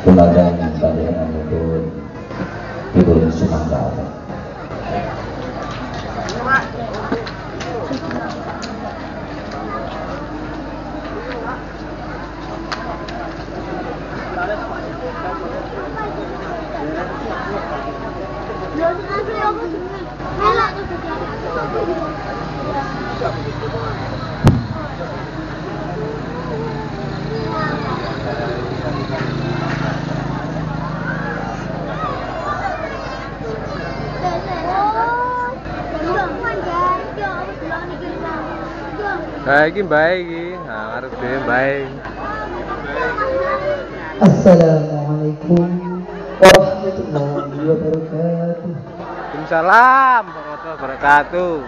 Sofia Kumadan panjenengan pun Dibut sumanggalan Baik iki bae iki. Nah, arep dhewe. Assalamualaikum warahmatullahi wabarakatuh. Waalaikumsalam warahmatullahi wabarakatuh.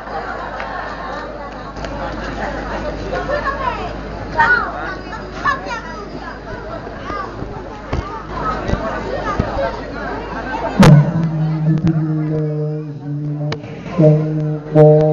Alhamdulillah.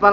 apa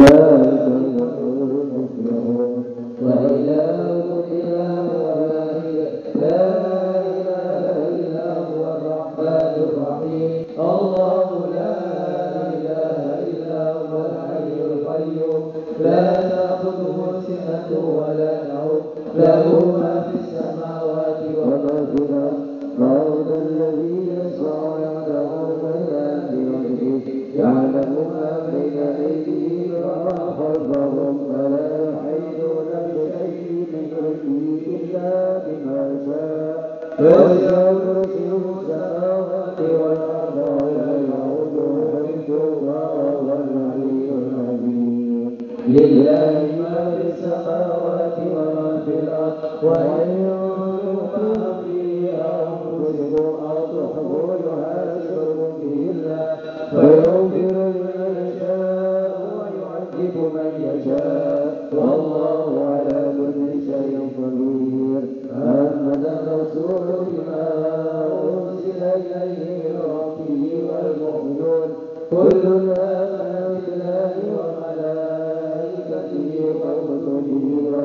أولئك هم المفلحون وإلى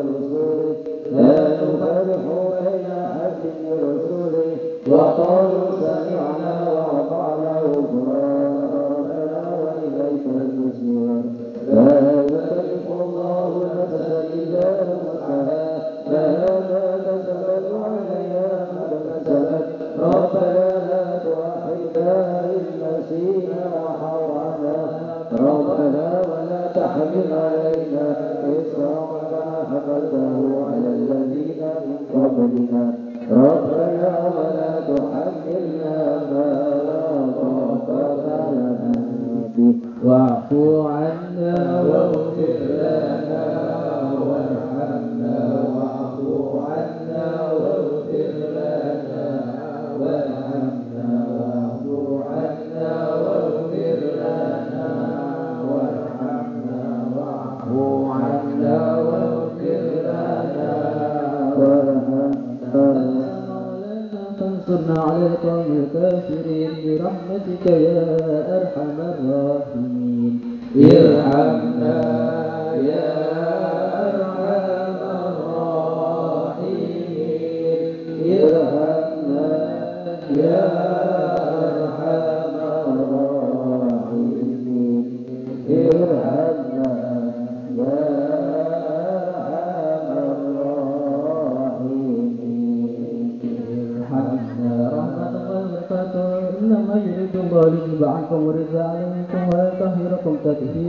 رسوله لا نفرح بين أحد من رسوله وقالوا سمعنا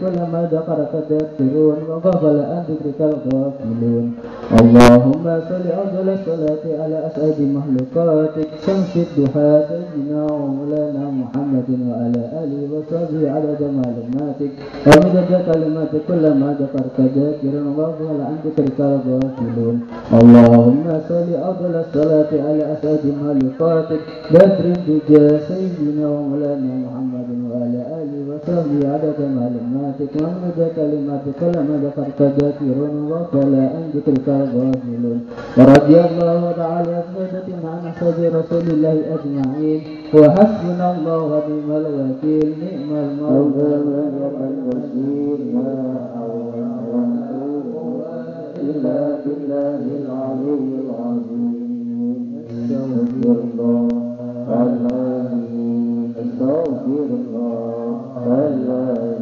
كلما ذكرك الذاكرون وغفل عن ذكرك الغافلون. اللهم صل أفضل الصلاة على أسعد مخلوقاتك. شمس الضحى سيدنا ومولانا محمد وعلى آله وصحبه عدد معلوماتك ومدد كلماتك كلما ذكرك ذاكرا وغفل عن ذكرك الغافلون. اللهم صل أفضل الصلاة على أسعد مخلوقاتك. بدر الدجى سيدنا ومولانا محمد وعلى آله وصحبه عدد معلوماتك كلماتك ومدى كلماتك لما ذكرت ذاكر وفلا أنجك الكاظمين ورضي الله تعالى أفضلة عن أصحاب رسول الله أجمعين وحسبنا الله ونعم الوكيل نعم المولى ونعم الوكيل ما إلا بالله العلي العظيم استغفر الله العظيم استغفر الله العظيم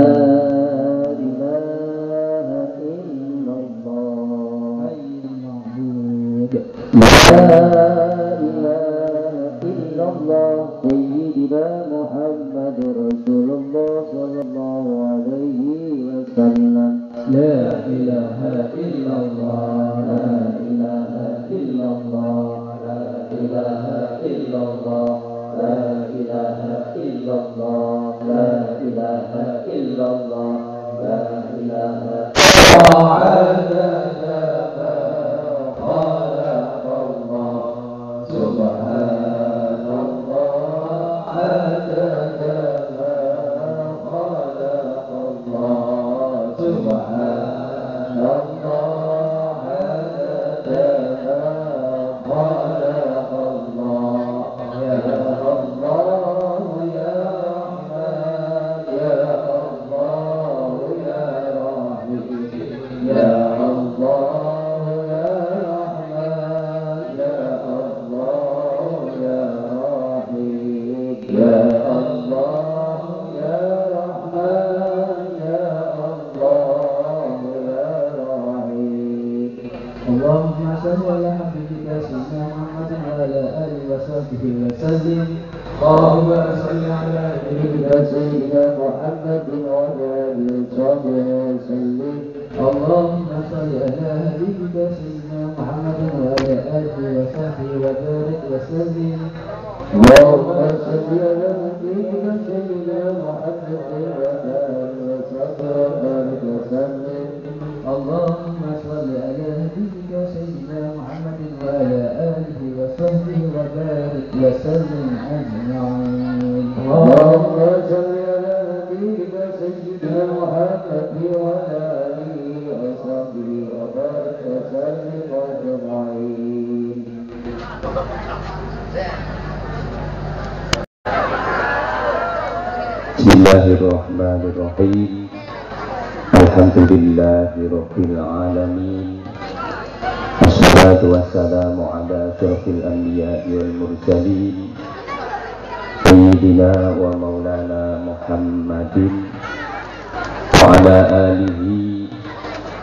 وعلى آله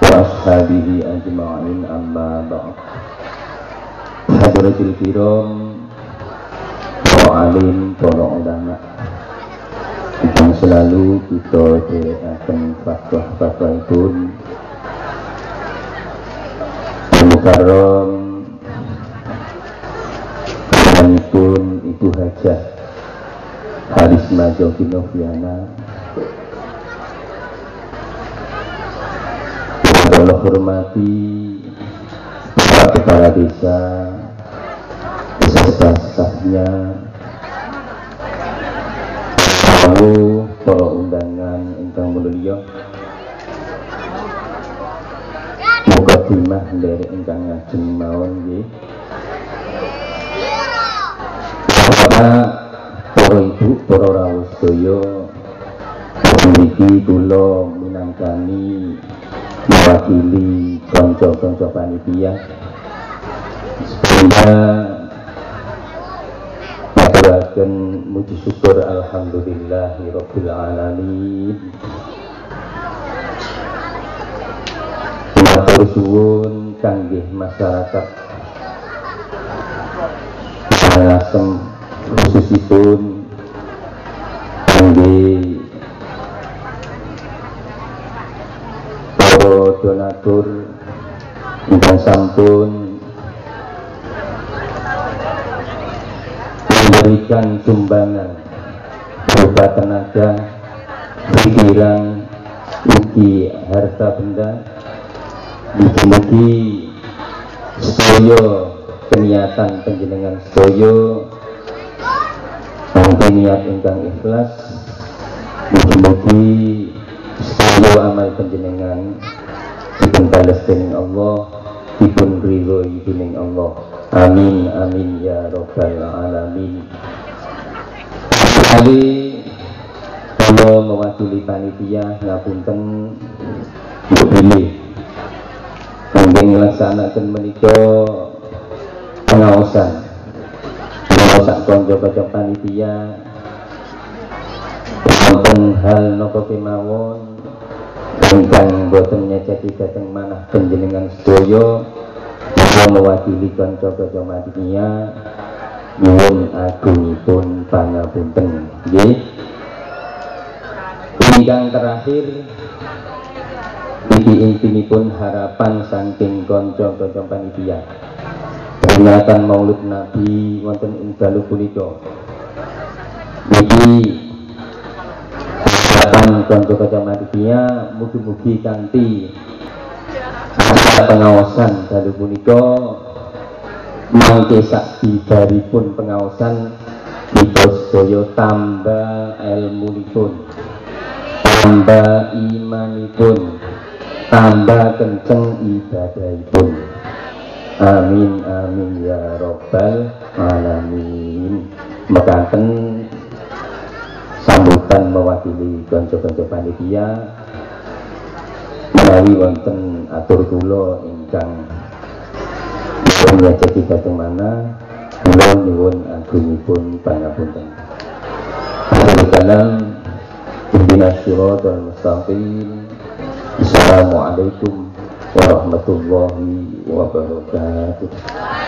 وأصحابه أجمعين أما بعد حضرة الكرام وعليم para ulama yang selalu kita akan fatwa-fatwa itu Mukarram pun Ibu Hajah Harisma Jogi Noviana Allah hormati Bapak Kepala Desa beserta stafnya lalu para undangan ingkang mulia. Mukadimah dari ingkang ngajeng mawon Bapak para ibu para rawuh sedaya mriki kula minangkani mewakili kanca-kanca panitia. Sehingga aturaken muji syukur alhamdulillahi alamin. Matur suwun kangge masyarakat. Kalasem khususipun kangge para donatur ingkang sampun. Memberikan sumbangan. Berupa tenaga, pikiran, ugi harta benda, mugi-mugi sedaya keniatan penjenengan sedaya. Kanthi niat ingkang ikhlas. Mugi-mugi amal penjenengan dening Allah dipun ridhoi dening Allah. Amin amin ya rabbal alamin. Kali kalau mewakili panitia ngapunten untuk pilih. Kangge nglaksanakaken menika pengawasan. Pengawasan kanca-kanca panitia. Wonten hal napa kemawon ingkang boten nyeceki dhateng manah panjenengan sedaya. Kula mewakili kanca-kanca panitia nyuwun agungipun pangapunten. Nggih. Ingkang terakhir Iki intinipun harapan saking kanca-kanca panitia peringatan Maulid Nabi wonten ing dalu punika. Niki kanca-kanca panitia mugi-mugi kanthi ada pengawasan dalu punika. Mangke daripun pengawasan kita sedaya tambah ilmunipun tambah imanipun tambah kenceng ibadahipun amin amin ya robbal alamin. Mekaten sambutan mewakili kanca-kanca panitia. Menawi wonten atur kula ingkang dipun ngajaki dhateng mana kula nyuwun agungipun pangapunten. Mustaqim Assalamualaikum warahmatullahi wabarakatuh Assalamualaikum warahmatullahi wabarakatuh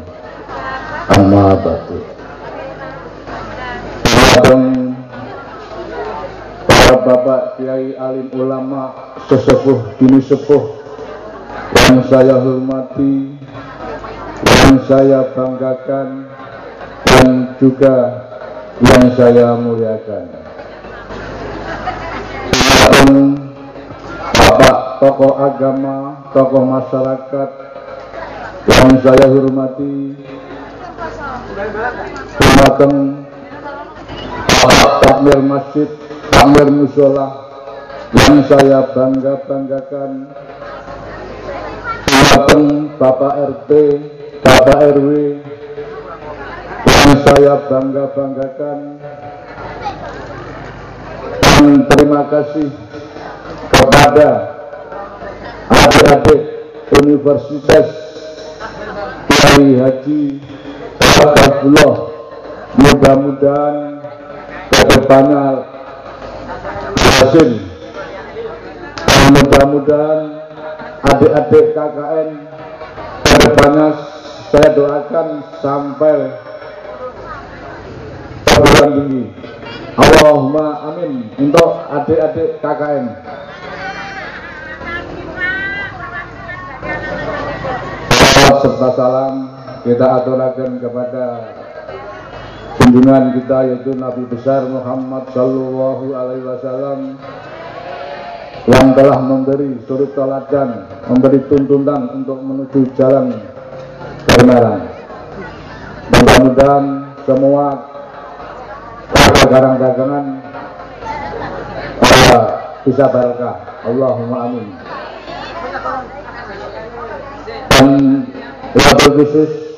Amma ba'du para bapak kiai alim ulama sesepuh kini sepuh yang saya hormati yang saya banggakan dan juga yang saya muliakan. Salam Bapak tokoh agama, tokoh masyarakat yang saya hormati, Dumateng Takmir Masjid, Takmir Musola yang saya bangga-banggakan, Dumateng Bapak RT, Bapak RW yang saya bangga-banggakan. Dan terima kasih kepada adik-adik Universitas Kiai Haji Abdullah mudah-mudahan ke depannya berhasil dan mudah-mudahan adik-adik KKN ke depannya saya doakan sampai perguruan tinggi. Allahumma amin untuk adik-adik KKN. Serta salam kita aturakan kepada junjungan kita yaitu Nabi besar Muhammad Sallallahu Alaihi Wasallam yang telah memberi suri teladan, memberi tuntunan untuk menuju jalan kebenaran. Mudah-mudahan semua garang dagangan uh, bisa barokah. Allahumma amin. Dan wabil khusus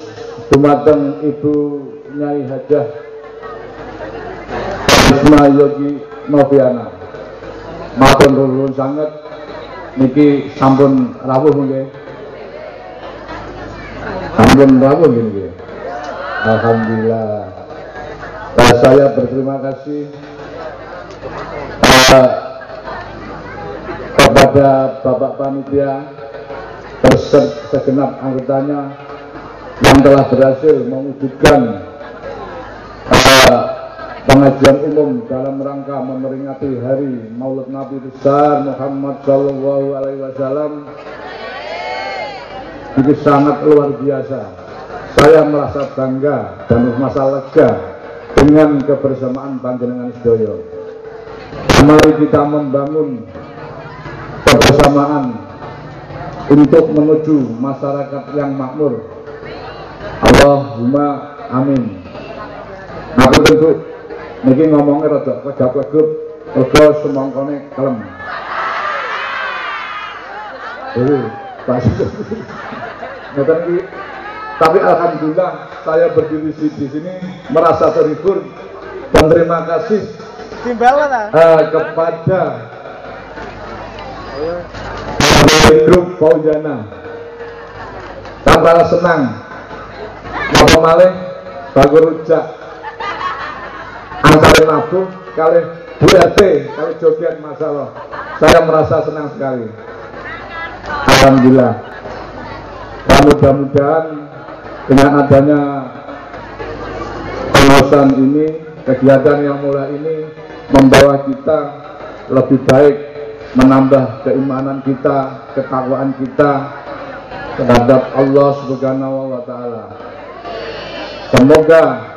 dumateng Ibu Nyai Hajah Isma Yogi Noviana. Matur nuwun sangat niki sampun rawuh nggih. Sampun rawuh nggih. Alhamdulillah. Nah, saya berterima kasih uh, kepada Bapak Panitia segenap anggotanya telah berhasil mewujudkan uh, pengajian umum dalam rangka memperingati hari Maulid Nabi besar Muhammad Shallallahu Alaihi Wasallam ini sangat luar biasa. Saya merasa bangga dan merasa lega dengan kebersamaan panjenengan sedoyo. Mari kita membangun kebersamaan untuk menuju masyarakat yang makmur. Allahumma amin. Aku tentu niki ngomongnya rada kegap-gegep, rada semongkone kelem. Oh, pas. Ngoten iki tapi alhamdulillah saya berdiri di sini merasa terhibur dan terima kasih uh, kepada grup Faujana Tanpa senang Bapak Malih? Bagus Rujak. Antara Nabu kali RT kali joget masalah. Saya merasa senang sekali. Alhamdulillah. Dan mudah-mudahan dengan adanya pengawasan ini kegiatan yang mulai ini membawa kita lebih baik menambah keimanan kita ketakwaan kita terhadap Allah Subhanahu wa taala. Semoga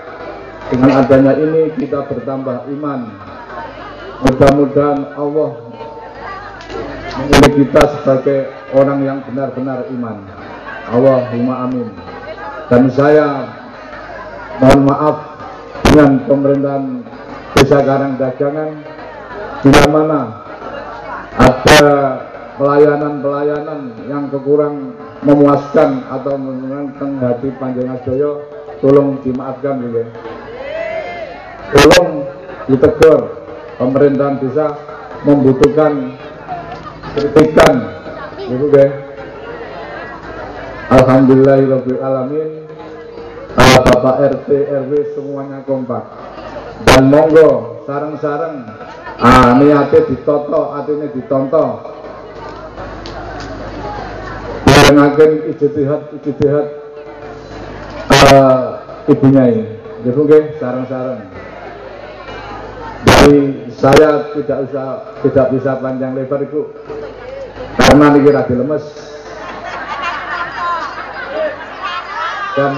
dengan adanya ini kita bertambah iman. Mudah-mudahan Allah memilih kita sebagai orang yang benar-benar iman. Allahumma amin. Dan saya mohon maaf dengan pemerintahan Desa Karang Dagangan bila mana ada pelayanan-pelayanan yang kekurang memuaskan atau menyenangkan hati panjenengan sedaya tolong dimaafkan gitu tolong ditegur. Pemerintahan desa membutuhkan kritikan gitu deh Alhamdulillahirabbil alamin Bapak RT RW semuanya kompak. Dan monggo sarang-sarang. Ah niatnya ditoto artinya ditonton barengaken ijtihad ijtihad ibunya ini. Gitu nggih sarang-sarang. Jadi saya tidak usah tidak bisa panjang lebar itu karena ini lagi lemes. Dan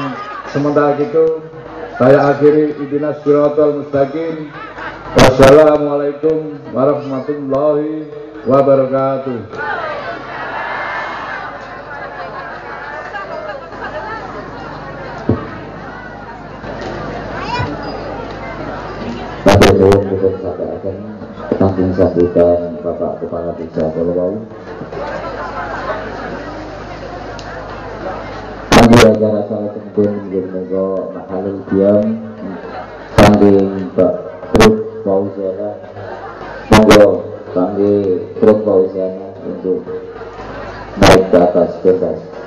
sementara itu saya akhiri idinas siratal mustaqim. Wassalamualaikum warahmatullahi wabarakatuh Tahun kita sampaikan tanggung sambutan Bapak Kepala Desa Kolobau. Kami acara salah tempun Gurmogo Mahalul Diam Sanding Pak Truk Fauzana Monggo kami Truk Fauzana untuk naik ke atas pentas.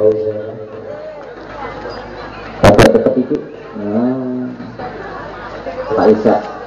Fauzana. Bapak tetap itu. Nah, Pak Isa.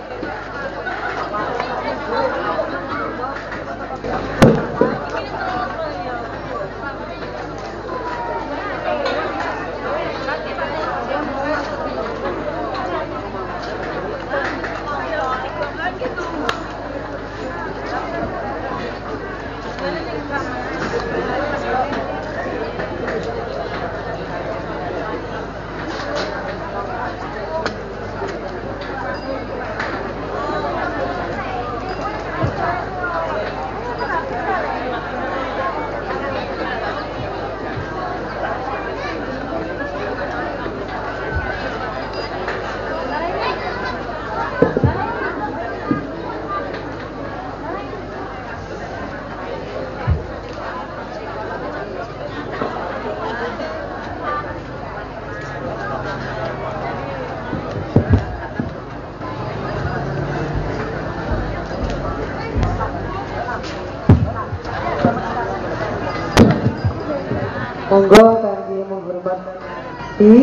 Monggo kami menghormati.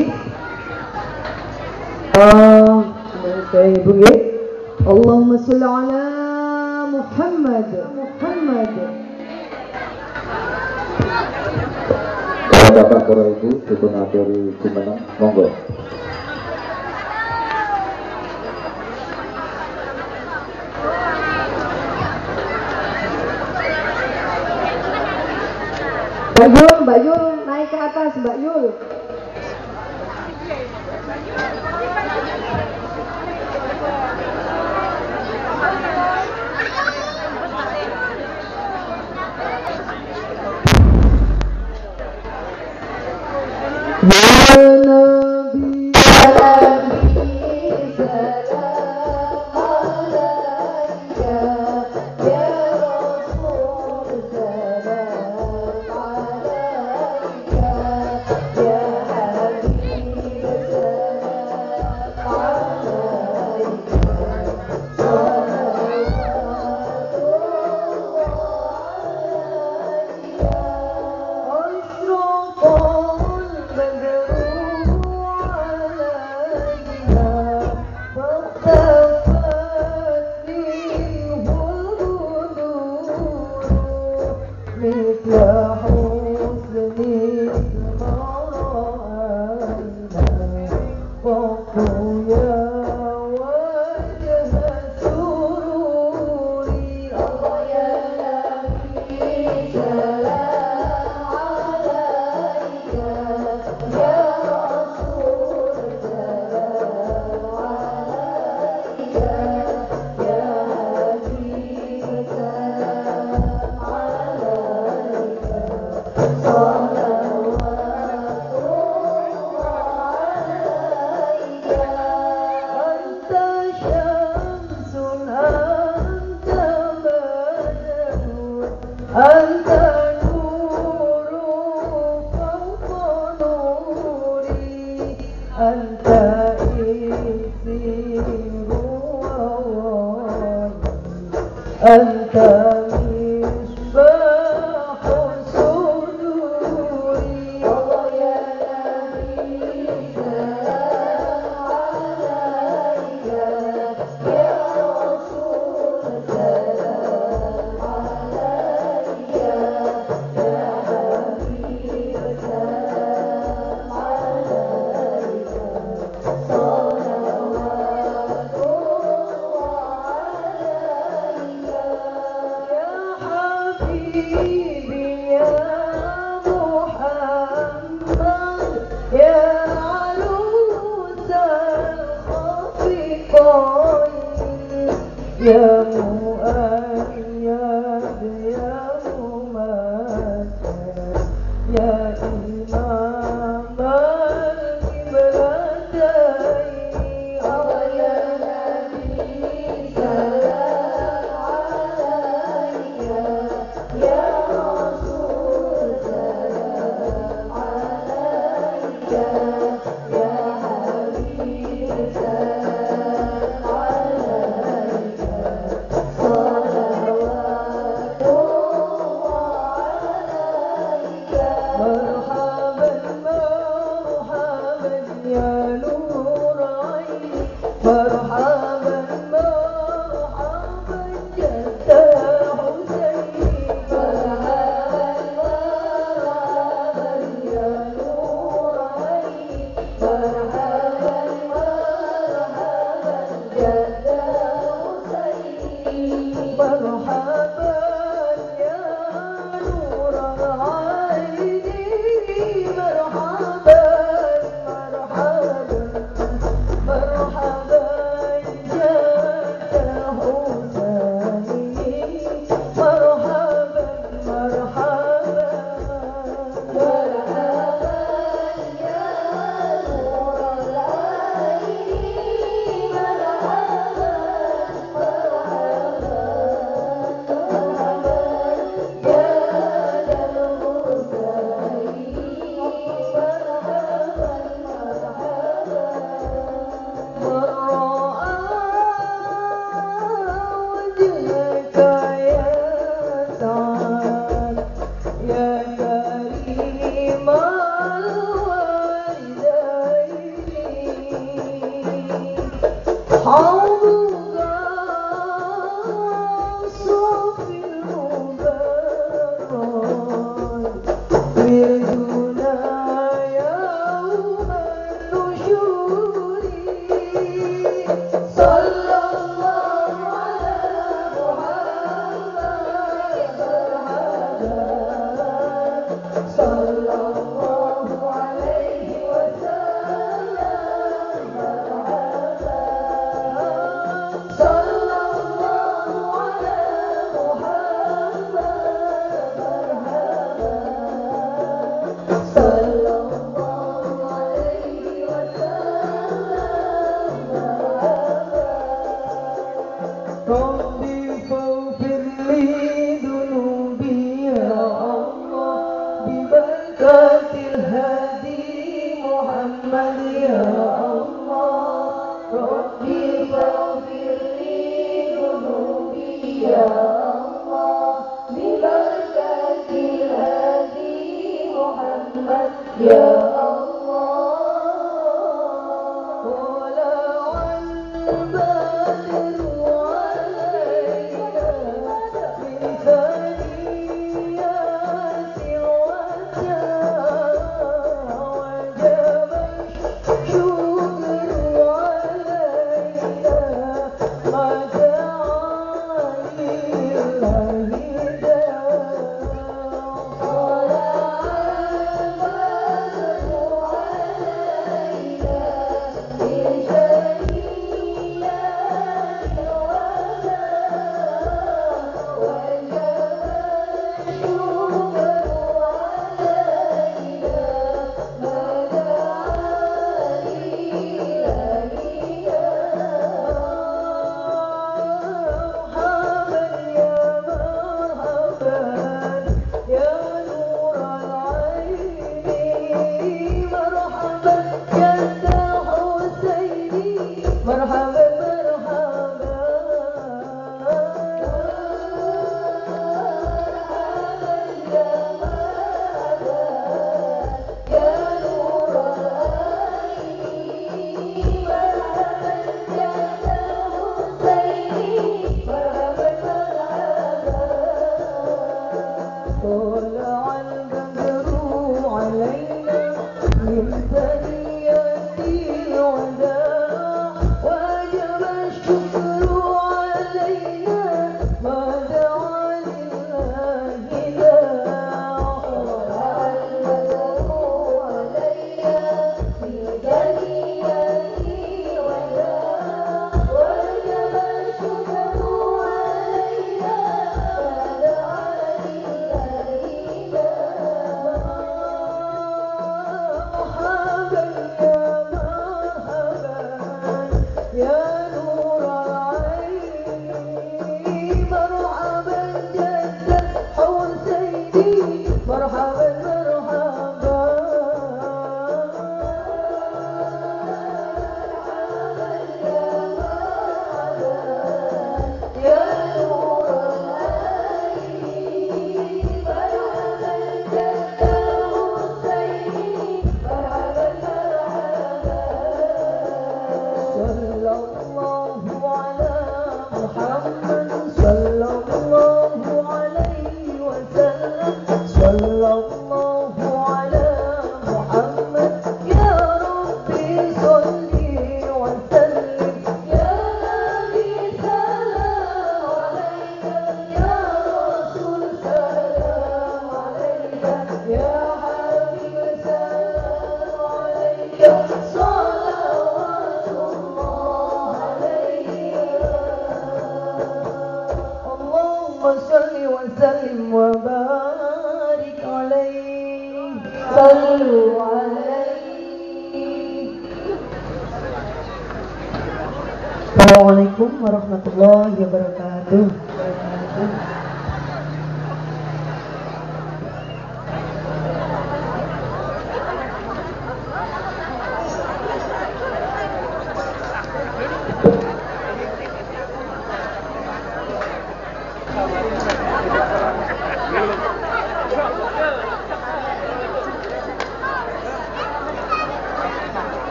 Oh, saya ibu ya. Allahumma salli ala Muhammad. Muhammad. Bapak Koro Ibu? Dukun aturi Jumeneng, monggo. Mbak Yul, Mbak Yul ke atas Mbak Yul. Nabi